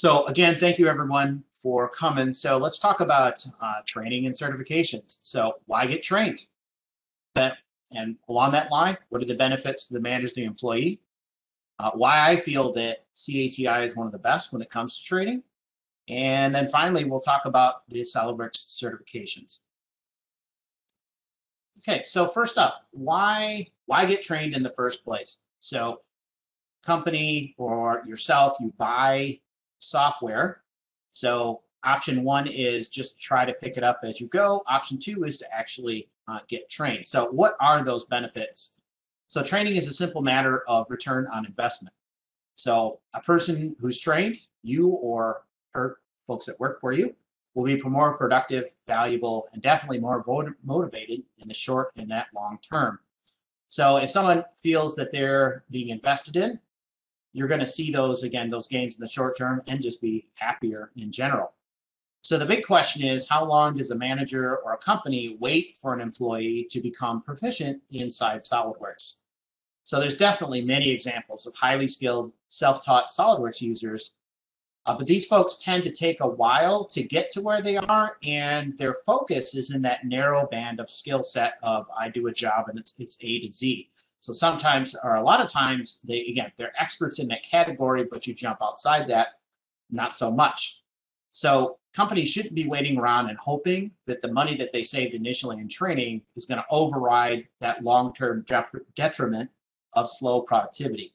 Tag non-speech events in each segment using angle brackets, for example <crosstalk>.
So again, thank you everyone for coming. So let's talk about uh, training and certifications. So why get trained? That, and along that line, what are the benefits to the manager the employee? Uh, why I feel that CATI is one of the best when it comes to training. And then finally, we'll talk about the SolidWorks certifications. Okay, so first up, why why get trained in the first place? So company or yourself, you buy software. So option one is just try to pick it up as you go. Option two is to actually uh, get trained. So what are those benefits? So training is a simple matter of return on investment. So a person who's trained, you or her folks that work for you, will be more productive, valuable, and definitely more motivated in the short and that long term. So if someone feels that they're being invested in, you're going to see those again, those gains in the short term and just be happier in general. So the big question is how long does a manager or a company wait for an employee to become proficient inside SolidWorks? So there's definitely many examples of highly skilled self-taught SolidWorks users, uh, but these folks tend to take a while to get to where they are and their focus is in that narrow band of skill set of I do a job and it's, it's A to Z. So sometimes, or a lot of times, they again, they're experts in that category, but you jump outside that, not so much. So companies shouldn't be waiting around and hoping that the money that they saved initially in training is going to override that long-term detriment of slow productivity.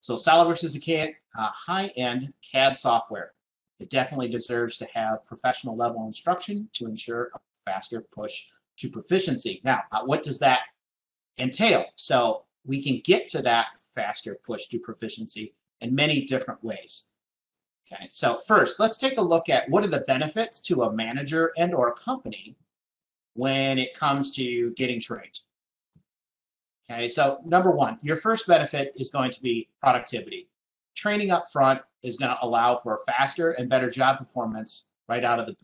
So SolidWorks is a high-end CAD software. It definitely deserves to have professional level instruction to ensure a faster push to proficiency. Now, uh, what does that entail. So we can get to that faster push to proficiency in many different ways. Okay, so first, let's take a look at what are the benefits to a manager and or a company when it comes to getting trained. Okay, so number one, your first benefit is going to be productivity. Training up front is going to allow for faster and better job performance right out of the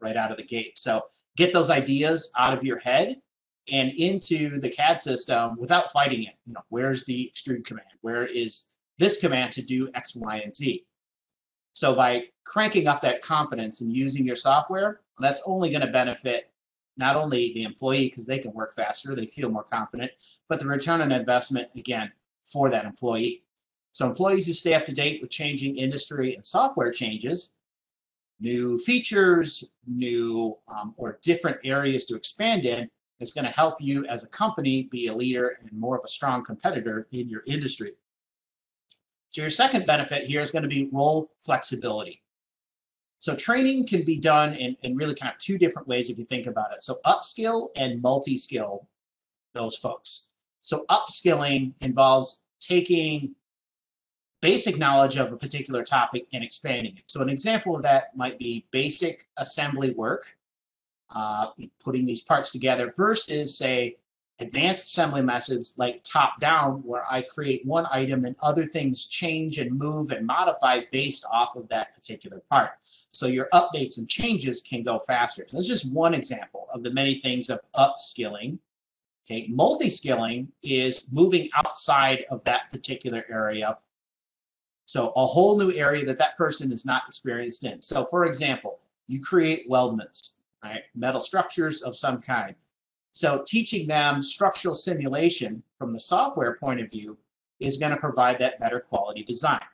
right out of the gate. So get those ideas out of your head and into the CAD system without fighting it. You know, where's the extrude command? Where is this command to do X, Y, and Z? So by cranking up that confidence and using your software, that's only going to benefit not only the employee because they can work faster, they feel more confident, but the return on investment, again, for that employee. So employees who stay up to date with changing industry and software changes, new features, new um, or different areas to expand in, is going to help you as a company be a leader and more of a strong competitor in your industry. So your second benefit here is going to be role flexibility. So training can be done in, in really kind of two different ways if you think about it. So upskill and multi-skill those folks. So upskilling involves taking basic knowledge of a particular topic and expanding it. So an example of that might be basic assembly work uh, putting these parts together versus say advanced assembly methods like top down where I create one item and other things change and move and modify based off of that particular part. So your updates and changes can go faster. So that's just one example of the many things of upskilling. Okay, multi-skilling is moving outside of that particular area. So a whole new area that that person is not experienced in. So for example, you create weldments right? Metal structures of some kind. So teaching them structural simulation from the software point of view is going to provide that better quality design.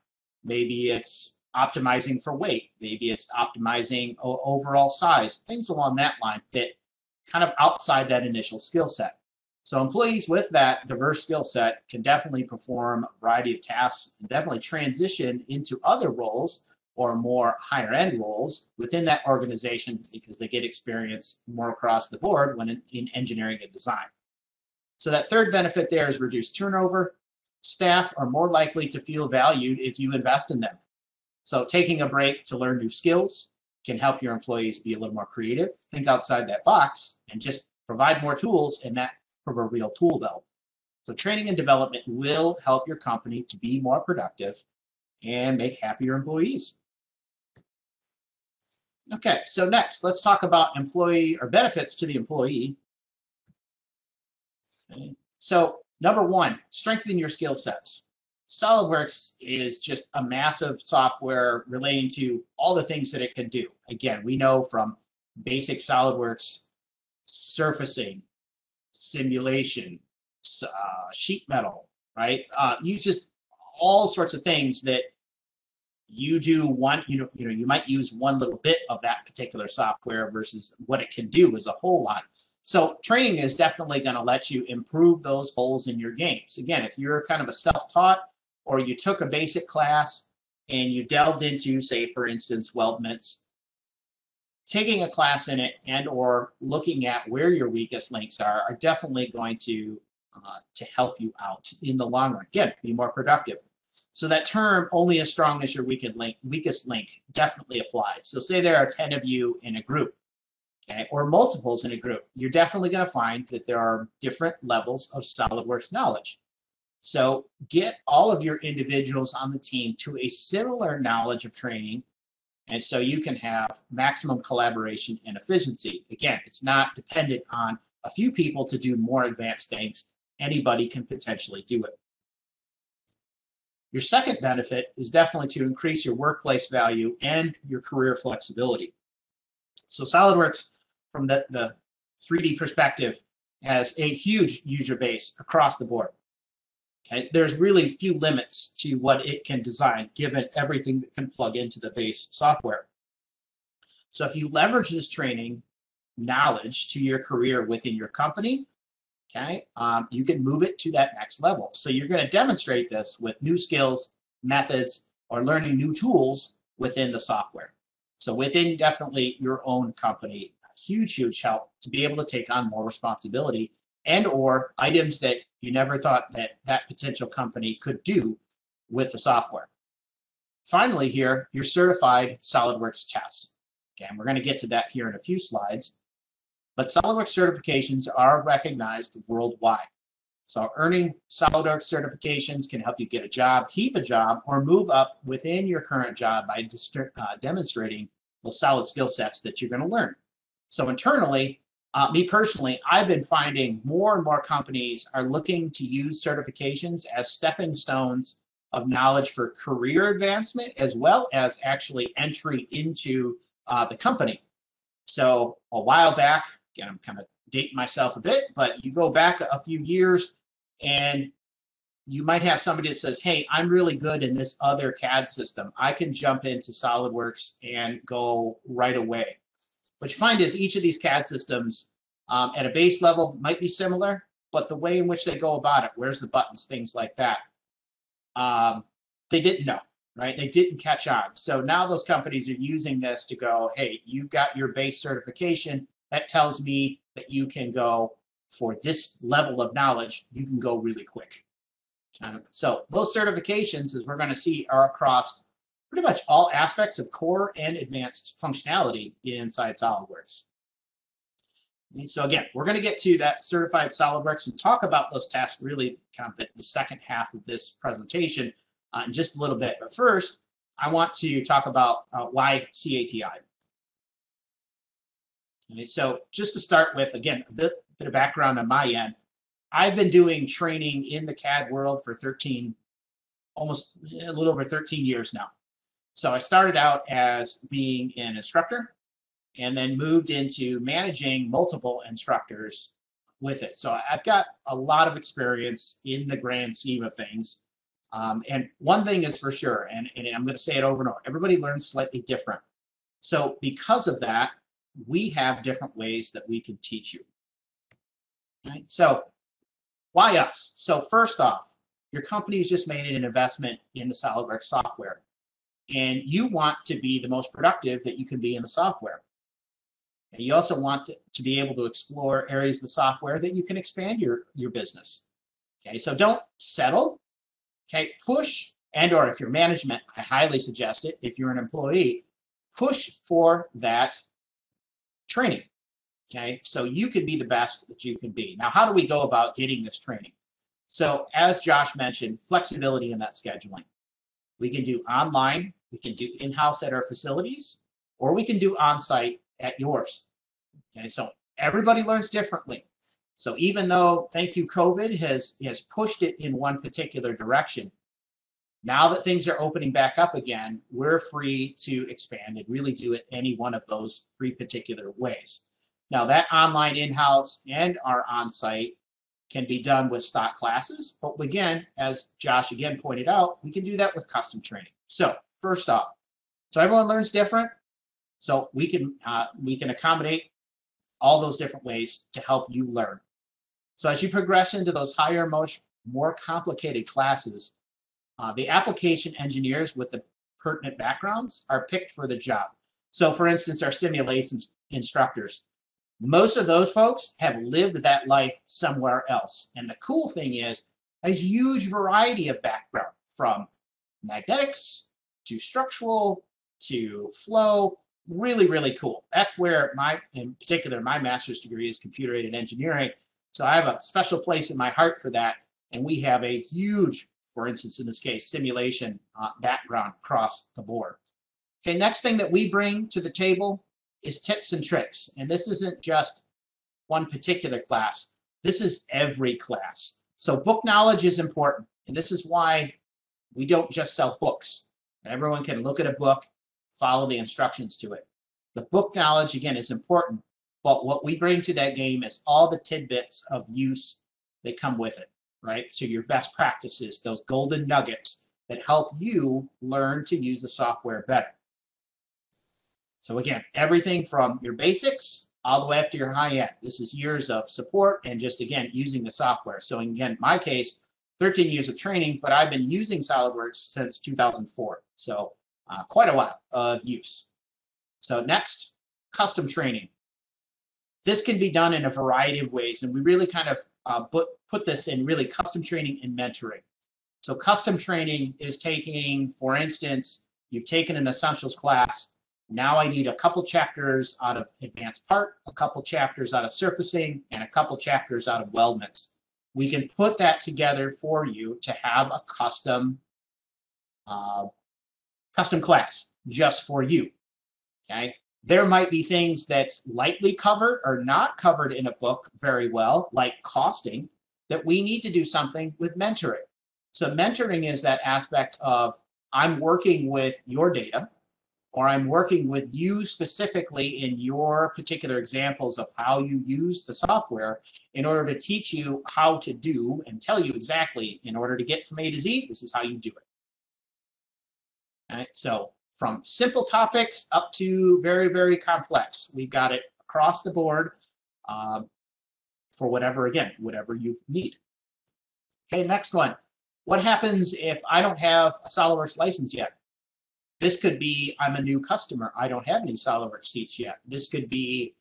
Maybe it's optimizing for weight. Maybe it's optimizing overall size, things along that line that kind of outside that initial skill set. So employees with that diverse skill set can definitely perform a variety of tasks and definitely transition into other roles or more higher end roles within that organization because they get experience more across the board when in, in engineering and design. So that third benefit there is reduced turnover. Staff are more likely to feel valued if you invest in them. So taking a break to learn new skills can help your employees be a little more creative, think outside that box, and just provide more tools in that proverbial tool belt. So training and development will help your company to be more productive and make happier employees. Okay, so next, let's talk about employee or benefits to the employee. Okay. So number one, strengthen your skill sets. SolidWorks is just a massive software relating to all the things that it can do. Again, we know from basic SolidWorks surfacing, simulation, uh, sheet metal, right? Uh, you just all sorts of things that you do one, you know, you know, you might use one little bit of that particular software versus what it can do is a whole lot. So training is definitely going to let you improve those holes in your games. Again, if you're kind of a self-taught or you took a basic class and you delved into, say, for instance, weldments, taking a class in it and or looking at where your weakest links are are definitely going to uh, to help you out in the long run. Again, be more productive. So that term, only as strong as your weakest link, weakest link, definitely applies. So say there are 10 of you in a group, okay, or multiples in a group, you're definitely going to find that there are different levels of SolidWorks knowledge. So get all of your individuals on the team to a similar knowledge of training and so you can have maximum collaboration and efficiency. Again, it's not dependent on a few people to do more advanced things. Anybody can potentially do it. Your second benefit is definitely to increase your workplace value and your career flexibility. So SolidWorks, from the, the 3D perspective, has a huge user base across the board. Okay, there's really few limits to what it can design given everything that can plug into the base software. So if you leverage this training knowledge to your career within your company, okay, um, you can move it to that next level. So you're going to demonstrate this with new skills, methods, or learning new tools within the software. So within definitely your own company, huge, huge help to be able to take on more responsibility and or items that you never thought that that potential company could do with the software. Finally here, your certified SOLIDWORKS tests. Okay, and we're going to get to that here in a few slides. But SOLIDWORKS certifications are recognized worldwide. So earning SOLIDWORKS certifications can help you get a job, keep a job, or move up within your current job by uh, demonstrating the solid skill sets that you're going to learn. So internally, uh, me personally, I've been finding more and more companies are looking to use certifications as stepping stones of knowledge for career advancement as well as actually entry into uh, the company. So a while back, again, I'm kind of dating myself a bit, but you go back a few years and you might have somebody that says, hey, I'm really good in this other CAD system. I can jump into SolidWorks and go right away. What you find is each of these CAD systems um, at a base level might be similar, but the way in which they go about it, where's the buttons, things like that, um, they didn't know, right? They didn't catch on. So now those companies are using this to go, hey, you got your base certification. That tells me that you can go for this level of knowledge, you can go really quick. Um, so those certifications, as we're going to see, are across pretty much all aspects of core and advanced functionality inside SOLIDWORKS. And so again, we're going to get to that certified SolidWorks and talk about those tasks really kind of the second half of this presentation uh, in just a little bit. But first, I want to talk about uh, why CATI. Okay, so just to start with, again, a bit, bit of background on my end. I've been doing training in the CAD world for 13, almost a little over 13 years now. So I started out as being an instructor and then moved into managing multiple instructors with it. So I've got a lot of experience in the grand scheme of things. Um, and one thing is for sure, and, and I'm going to say it over and over, everybody learns slightly different. So because of that, we have different ways that we can teach you. Right? So why us? So first off, your company has just made an investment in the SolidWorks software and you want to be the most productive that you can be in the software. And you also want to be able to explore areas of the software that you can expand your, your business. Okay, so don't settle. Okay, push and or if you're management, I highly suggest it. If you're an employee, push for that training. Okay, so you can be the best that you can be. Now, how do we go about getting this training? So as Josh mentioned, flexibility in that scheduling. We can do online, we can do in-house at our facilities, or we can do on-site at yours. Okay, so everybody learns differently. So even though, thank you, COVID has, has pushed it in one particular direction, Now that things are opening back up again, we're free to expand and really do it any one of those three particular ways. Now that online in-house and our on-site can be done with stock classes, but again, as Josh again pointed out, we can do that with custom training. So first off, so everyone learns different. So we can uh, we can accommodate all those different ways to help you learn. So as you progress into those higher, most more complicated classes, uh, the application engineers with the pertinent backgrounds are picked for the job. So for instance, our simulation instructors, most of those folks have lived that life somewhere else. And the cool thing is a huge variety of background from magnetics to structural to flow, really, really cool. That's where my, in particular, my master's degree is computer aided engineering. So I have a special place in my heart for that. And we have a huge for instance, in this case, simulation uh, background across the board. Okay, next thing that we bring to the table is tips and tricks. And this isn't just one particular class. This is every class. So book knowledge is important. And this is why we don't just sell books. Everyone can look at a book, follow the instructions to it. The book knowledge, again, is important. But what we bring to that game is all the tidbits of use that come with it right? So your best practices, those golden nuggets that help you learn to use the software better. So again, everything from your basics all the way up to your high end. This is years of support and just again, using the software. So again, my case, 13 years of training, but I've been using SolidWorks since 2004. So uh, quite a while of use. So next, custom training. This can be done in a variety of ways, and we really kind of uh, put, put this in really custom training and mentoring. So custom training is taking, for instance, you've taken an essentials class. Now I need a couple chapters out of advanced part, a couple chapters out of surfacing, and a couple chapters out of weldments. We can put that together for you to have a custom uh, custom class just for you. Okay there might be things that's lightly covered or not covered in a book very well, like costing, that we need to do something with mentoring. So mentoring is that aspect of I'm working with your data or I'm working with you specifically in your particular examples of how you use the software in order to teach you how to do and tell you exactly in order to get from A to Z, this is how you do it. All right, so from simple topics up to very, very complex. We've got it across the board uh, for whatever, again, whatever you need. Okay, next one. What happens if I don't have a SOLIDWORKS license yet? This could be I'm a new customer. I don't have any SOLIDWORKS seats yet. This could be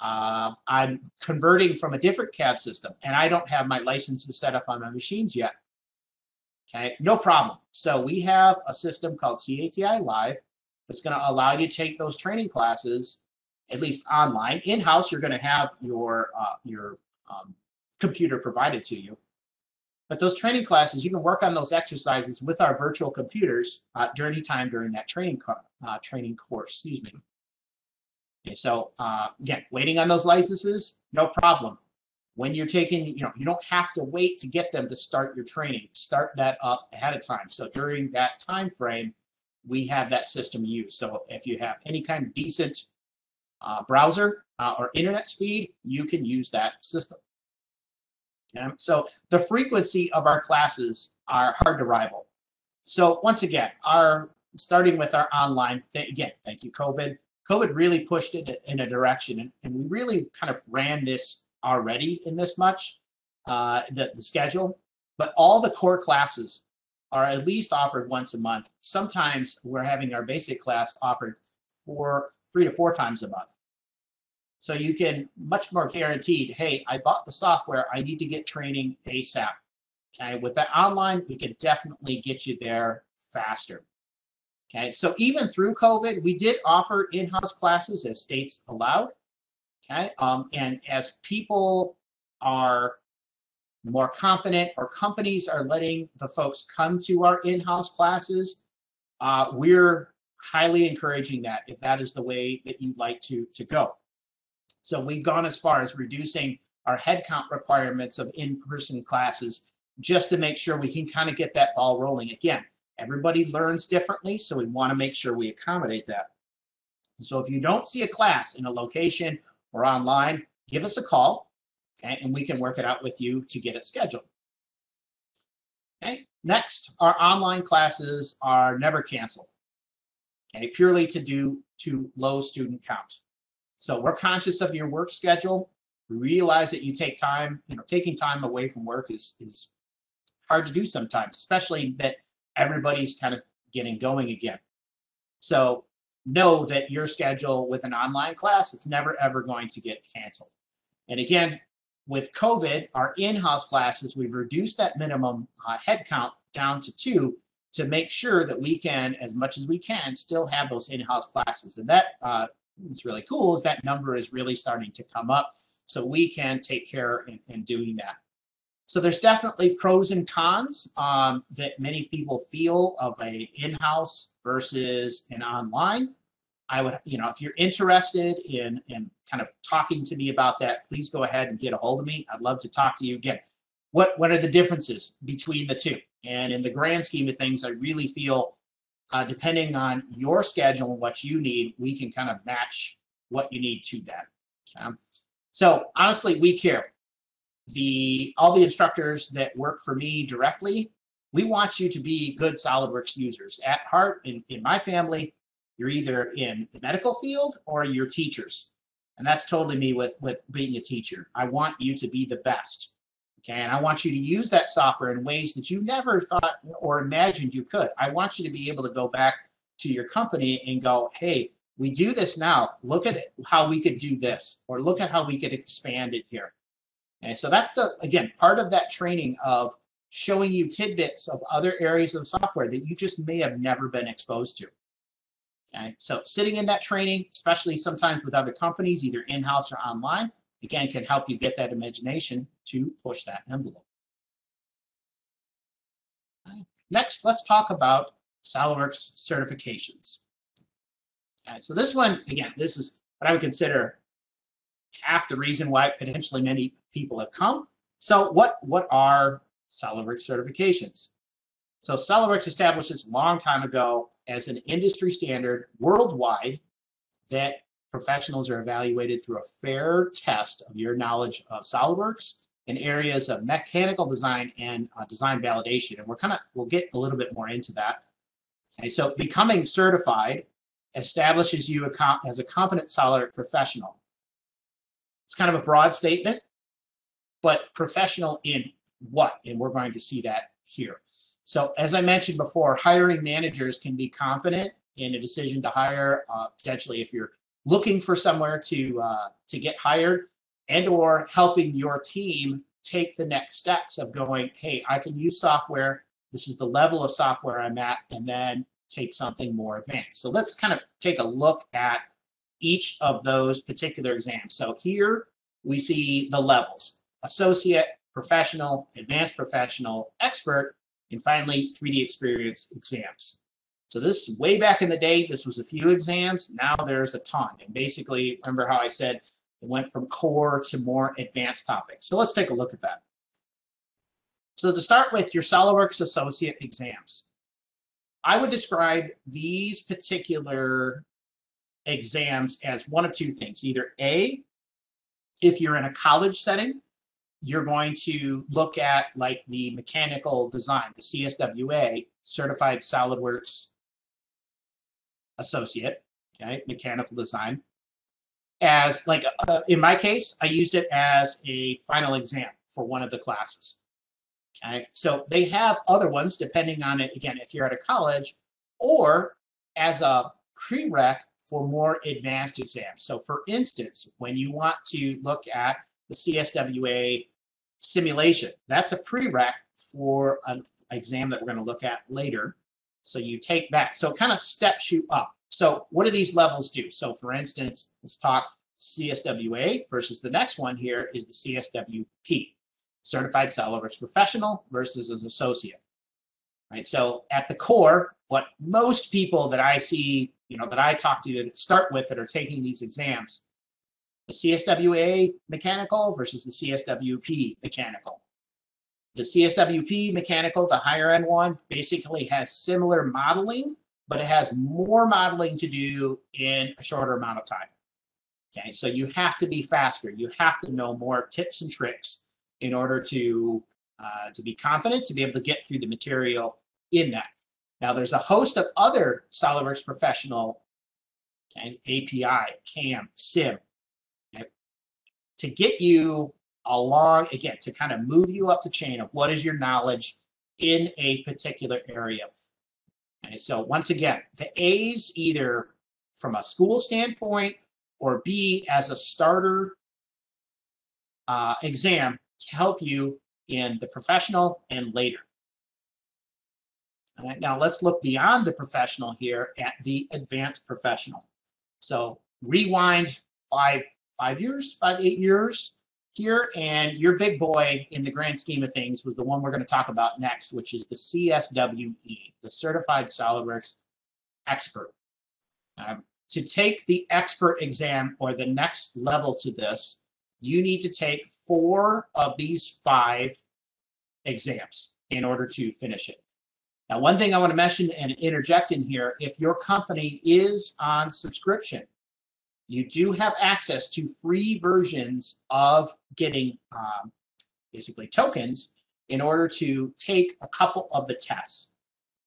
uh, I'm converting from a different CAD system and I don't have my licenses set up on my machines yet. Okay, no problem. So we have a system called CATI Live that's going to allow you to take those training classes, at least online. In-house, you're going to have your uh, your um, computer provided to you. But those training classes, you can work on those exercises with our virtual computers uh, during any time during that training uh, training course. Excuse me. Okay, so uh, again, waiting on those licenses, no problem when you're taking, you know, you don't have to wait to get them to start your training. Start that up ahead of time. So during that time frame, we have that system used. So if you have any kind of decent uh, browser uh, or internet speed, you can use that system. Okay? So the frequency of our classes are hard to rival. So once again, our starting with our online, again, thank you, COVID. COVID really pushed it in a direction, and, and we really kind of ran this already in this much, uh, the, the schedule, but all the core classes are at least offered once a month. Sometimes we're having our basic class offered four, three to four times a month. So you can much more guaranteed, hey, I bought the software, I need to get training ASAP. Okay, with that online, we can definitely get you there faster. Okay, so even through COVID, we did offer in-house classes as states allowed. Okay, um, and as people are more confident or companies are letting the folks come to our in-house classes, uh, we're highly encouraging that if that is the way that you'd like to, to go. So we've gone as far as reducing our headcount requirements of in-person classes just to make sure we can kind of get that ball rolling again. Everybody learns differently, so we want to make sure we accommodate that. So if you don't see a class in a location or online, give us a call, okay, and we can work it out with you to get it scheduled. Okay, next, our online classes are never canceled, okay, purely to do to low student count. So we're conscious of your work schedule. We realize that you take time, you know, taking time away from work is, is hard to do sometimes, especially that everybody's kind of getting going again. So know that your schedule with an online class is never ever going to get canceled. And again, with COVID, our in-house classes, we've reduced that minimum uh, head count down to two to make sure that we can, as much as we can, still have those in-house classes. And that uh, what's really cool is that number is really starting to come up. So we can take care in, in doing that. So there's definitely pros and cons um, that many people feel of a in-house versus an online. I would, you know, if you're interested in in kind of talking to me about that, please go ahead and get a hold of me. I'd love to talk to you again. What what are the differences between the two? And in the grand scheme of things, I really feel, uh, depending on your schedule and what you need, we can kind of match what you need to that. Okay? So honestly, we care. The all the instructors that work for me directly, we want you to be good SolidWorks users. At heart, in, in my family, you're either in the medical field or you're teachers. And that's totally me with, with being a teacher. I want you to be the best. Okay, and I want you to use that software in ways that you never thought or imagined you could. I want you to be able to go back to your company and go, hey, we do this now. Look at how we could do this, or look at how we could expand it here. Okay, so that's the, again, part of that training of showing you tidbits of other areas of the software that you just may have never been exposed to. Okay, so sitting in that training, especially sometimes with other companies, either in-house or online, again, can help you get that imagination to push that envelope. Okay. Next, let's talk about SOLIDWORKS certifications. Okay, so this one, again, this is what I would consider half the reason why potentially many people have come. So what, what are SOLIDWORKS certifications? So SOLIDWORKS established this long time ago as an industry standard worldwide that professionals are evaluated through a fair test of your knowledge of SOLIDWORKS in areas of mechanical design and uh, design validation. And we're kind of, we'll get a little bit more into that. Okay, so becoming certified establishes you as a competent SolidWorks professional. It's kind of a broad statement, but professional in what? And we're going to see that here. So as I mentioned before, hiring managers can be confident in a decision to hire, uh, potentially if you're looking for somewhere to uh, to get hired and or helping your team take the next steps of going, hey, I can use software. This is the level of software I'm at, and then take something more advanced. So let's kind of take a look at each of those particular exams. So here we see the levels, associate, professional, advanced professional, expert, and finally 3D experience exams. So this way back in the day, this was a few exams. Now there's a ton. And basically, remember how I said it went from core to more advanced topics. So let's take a look at that. So to start with your SOLIDWORKS Associate exams, I would describe these particular exams as one of two things. Either A, if you're in a college setting, you're going to look at like the mechanical design, the CSWA, Certified SolidWorks Associate, okay, mechanical design. As like, uh, in my case, I used it as a final exam for one of the classes. Okay, so they have other ones depending on it, again, if you're at a college or as a prereq for more advanced exams. So for instance, when you want to look at the CSWA simulation. That's a prereq for an exam that we're going to look at later. So you take that. So it kind of steps you up. So what do these levels do? So for instance, let's talk CSWA versus the next one here is the CSWP, Certified SolidWorks Professional versus an associate. Right. So at the core, what most people that I see, you know, that I talk to that start with that are taking these exams the CSWA mechanical versus the CSWP mechanical. The CSWP mechanical, the higher end one, basically has similar modeling, but it has more modeling to do in a shorter amount of time. Okay, so you have to be faster. You have to know more tips and tricks in order to uh, to be confident to be able to get through the material in that. Now, there's a host of other SolidWorks Professional okay, API, CAM, SIM, okay, to get you along again to kind of move you up the chain of what is your knowledge in a particular area. Okay, so once again, the A's either from a school standpoint or B as a starter uh, exam to help you in the professional and later. Right, now let's look beyond the professional here at the advanced professional. So rewind five, five years, five, eight years here, and your big boy in the grand scheme of things was the one we're going to talk about next, which is the CSWE, the Certified SolidWorks Expert. Um, to take the expert exam or the next level to this, you need to take four of these five exams in order to finish it. Now, one thing I want to mention and interject in here, if your company is on subscription, you do have access to free versions of getting um, basically tokens in order to take a couple of the tests.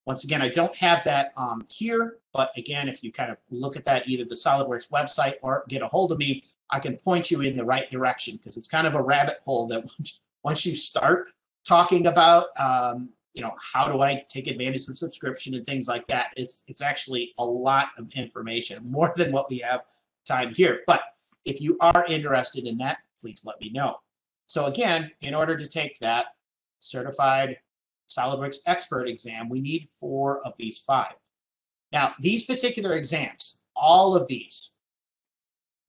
Once again, I don't have that um, here, but again, if you kind of look at that, either the SolidWorks website or get a hold of me, I can point you in the right direction because it's kind of a rabbit hole that <laughs> once you start talking about, um, you know, how do I take advantage of subscription and things like that, it's it's actually a lot of information, <laughs> more than what we have time here. But if you are interested in that, please let me know. So again, in order to take that certified SolidWorks expert exam, we need four of these five. Now, these particular exams, all of these,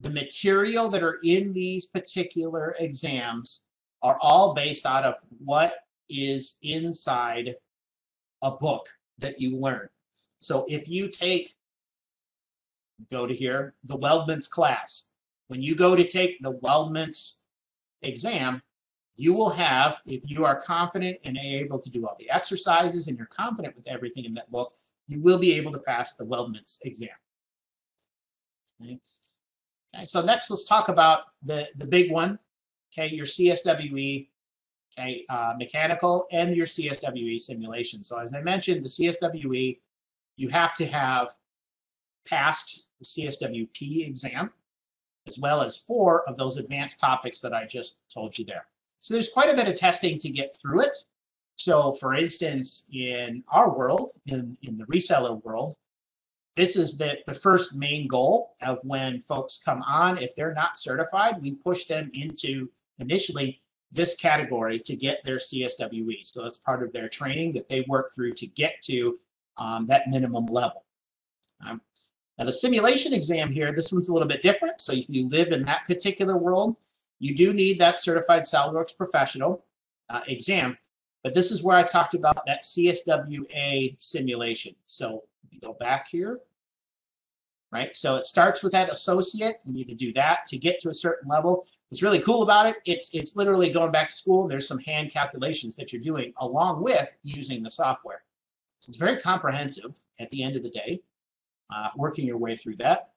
the material that are in these particular exams are all based out of what is inside a book that you learn. So if you take, go to here, the Weldments class. When you go to take the Weldments exam, you will have, if you are confident and able to do all the exercises and you're confident with everything in that book, you will be able to pass the Weldments exam. Okay. okay, so next let's talk about the, the big one, okay, your CSWE, okay, uh, mechanical and your CSWE simulation. So as I mentioned, the CSWE, you have to have passed the CSWP exam, as well as four of those advanced topics that I just told you there. So there's quite a bit of testing to get through it. So for instance, in our world, in, in the reseller world, this is the, the first main goal of when folks come on. If they're not certified, we push them into initially this category to get their CSWE. So that's part of their training that they work through to get to um, that minimum level. Um, now the simulation exam here, this one's a little bit different. So if you live in that particular world, you do need that certified SolidWorks professional uh, exam, but this is where I talked about that CSWA simulation. So go back here, right? So it starts with that associate. You need to do that to get to a certain level. What's really cool about it, it's it's literally going back to school. There's some hand calculations that you're doing along with using the software. So it's very comprehensive at the end of the day, uh, working your way through that.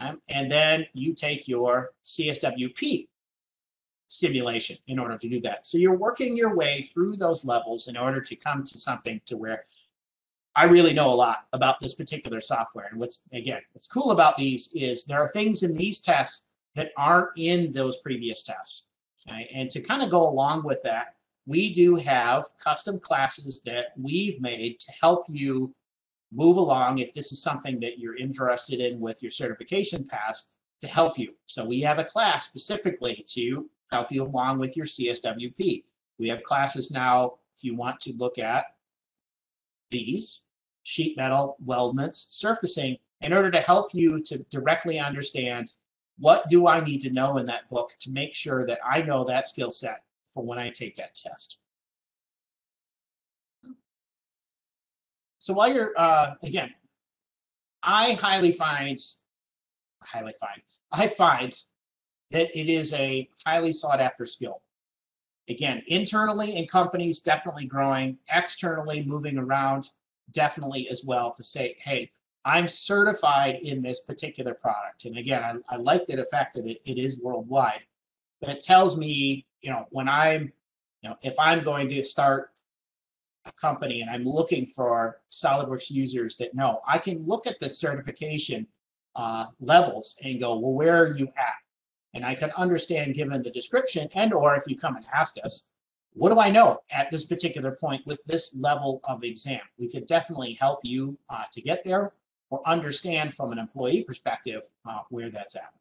Um, and then you take your CSWP simulation in order to do that. So you're working your way through those levels in order to come to something to where I really know a lot about this particular software. And what's, again, what's cool about these is there are things in these tests that aren't in those previous tests. Okay? And to kind of go along with that, we do have custom classes that we've made to help you move along if this is something that you're interested in with your certification pass to help you. So we have a class specifically to help you along with your CSWP. We have classes now if you want to look at these sheet metal weldments surfacing in order to help you to directly understand what do I need to know in that book to make sure that I know that skill set for when I take that test. So while you're, uh, again, I highly find, highly find, I find that it is a highly sought after skill. again, internally in companies, definitely growing, externally moving around, definitely as well to say, hey, I'm certified in this particular product. And again, I, I like the fact that it, it is worldwide, but it tells me, you know, when I'm, you know, if I'm going to start a company and I'm looking for SolidWorks users that know, I can look at the certification uh, levels and go, well, where are you at? And I can understand given the description and or if you come and ask us, what do I know at this particular point with this level of exam? We could definitely help you uh, to get there or understand from an employee perspective uh, where that's at.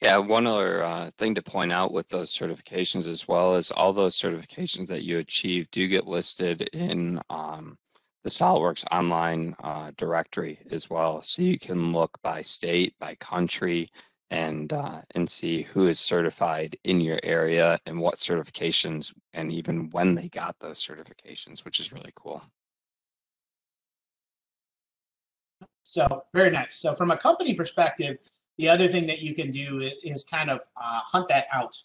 Yeah, one other uh, thing to point out with those certifications as well is all those certifications that you achieve do get listed in um, the SolidWorks online uh, directory as well. So you can look by state, by country, and uh, and see who is certified in your area and what certifications and even when they got those certifications, which is really cool. So very nice. So from a company perspective, the other thing that you can do is kind of uh, hunt that out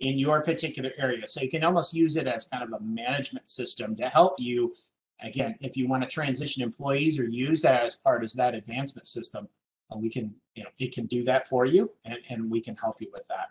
in your particular area. So you can almost use it as kind of a management system to help you. Again, if you want to transition employees or use that as part of that advancement system, we can, you know, it can do that for you and, and we can help you with that.